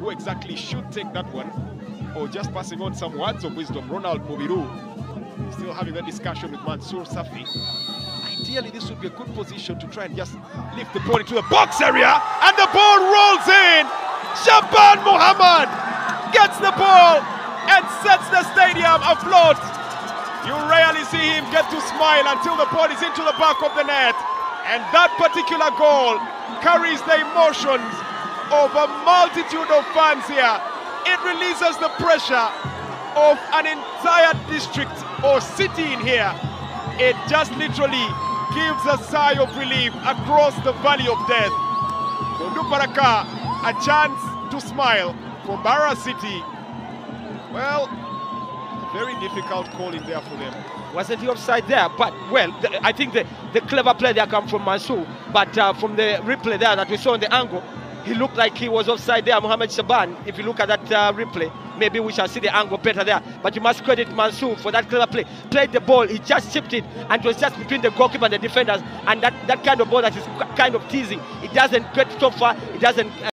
who exactly should take that one or just passing on some words of wisdom. Ronald Mubiru still having a discussion with Mansour Safi. Ideally, this would be a good position to try and just lift the ball into the box area, and the ball rolls in. Shaban Muhammad gets the ball and sets the stadium afloat. You rarely see him get to smile until the ball is into the back of the net. And that particular goal carries the emotions of a multitude of fans here. It releases the pressure of an entire district or city in here. It just literally gives a sigh of relief across the valley of death. For Onduparaka, a chance to smile for Mbarara City. Well, very difficult call in there for them. Wasn't he offside there? But, well, the, I think the, the clever play there come from Mansour. But uh, from the replay there that we saw in the angle, he looked like he was offside there, Muhammad Shaban. If you look at that uh, replay, maybe we shall see the angle better there. But you must credit Mansour for that clever play. Played the ball, he just chipped it, and it was just between the goalkeeper and the defenders. And that, that kind of ball that is kind of teasing. It doesn't get so far, it doesn't. Uh,